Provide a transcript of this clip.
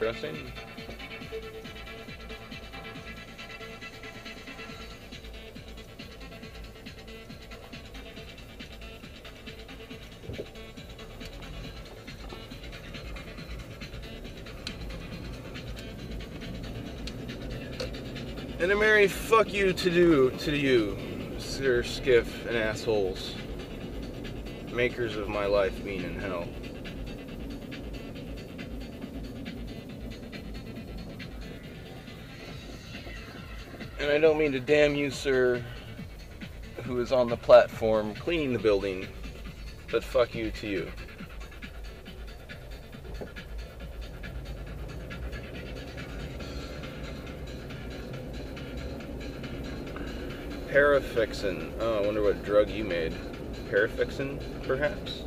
Resting? And a merry fuck you to do to you, Sir Skiff and assholes. Makers of my life being in hell. And I don't mean to damn you, sir, who is on the platform cleaning the building, but fuck you to you. Parafixin. Oh, I wonder what drug you made. Parafixin, perhaps?